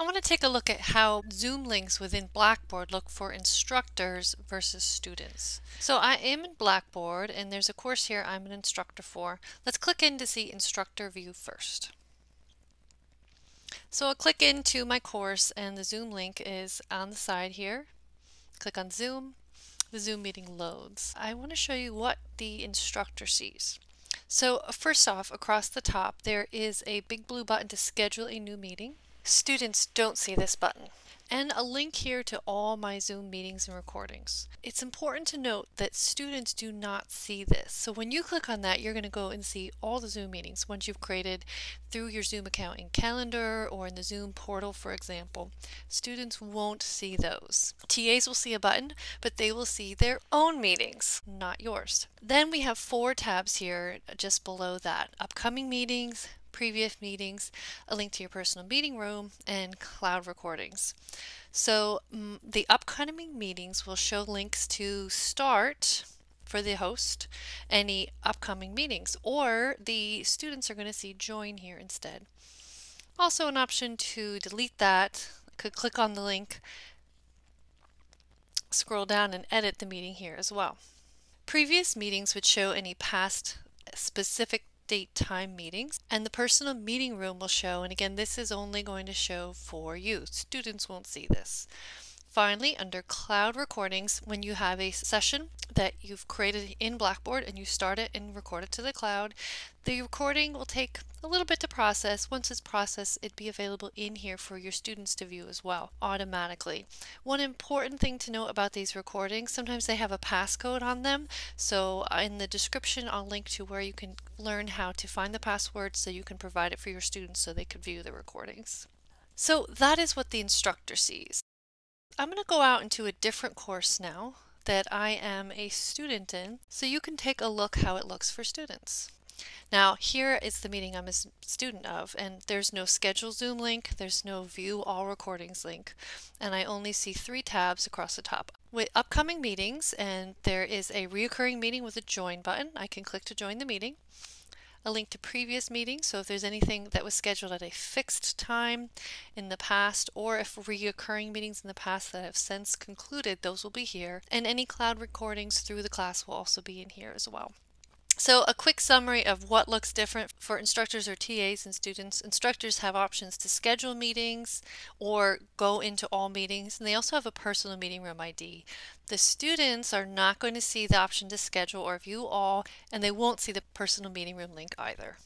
I want to take a look at how Zoom links within Blackboard look for instructors versus students. So I am in Blackboard and there's a course here I'm an instructor for. Let's click in to see instructor view first. So I'll click into my course and the Zoom link is on the side here. Click on Zoom. The Zoom meeting loads. I want to show you what the instructor sees. So first off, across the top, there is a big blue button to schedule a new meeting. Students don't see this button and a link here to all my Zoom meetings and recordings. It's important to note that students do not see this. So when you click on that, you're going to go and see all the Zoom meetings once you've created through your Zoom account in Calendar or in the Zoom portal, for example. Students won't see those. TAs will see a button, but they will see their own meetings, not yours. Then we have four tabs here uh, just below that. Upcoming meetings, previous meetings, a link to your personal meeting room, and cloud recordings. So mm, the upcoming meetings will show links to start for the host any upcoming meetings or the students are going to see join here instead. Also an option to delete that, could click on the link, scroll down and edit the meeting here as well. Previous meetings would show any past specific date time meetings and the personal meeting room will show and again this is only going to show for you. Students won't see this finally under cloud recordings when you have a session that you've created in Blackboard and you start it and record it to the cloud. The recording will take a little bit to process. Once it's processed, it'd be available in here for your students to view as well, automatically. One important thing to note about these recordings, sometimes they have a passcode on them. So uh, in the description, I'll link to where you can learn how to find the password so you can provide it for your students so they could view the recordings. So that is what the instructor sees. I'm going to go out into a different course now that I am a student in so you can take a look how it looks for students. Now here is the meeting I'm a student of and there's no schedule Zoom link, there's no view all recordings link, and I only see three tabs across the top. With upcoming meetings and there is a reoccurring meeting with a join button, I can click to join the meeting a link to previous meetings. So if there's anything that was scheduled at a fixed time in the past, or if reoccurring meetings in the past that have since concluded, those will be here. And any cloud recordings through the class will also be in here as well. So a quick summary of what looks different for instructors or TAs and students. Instructors have options to schedule meetings or go into all meetings, and they also have a personal meeting room ID. The students are not going to see the option to schedule or view all, and they won't see the personal meeting room link either.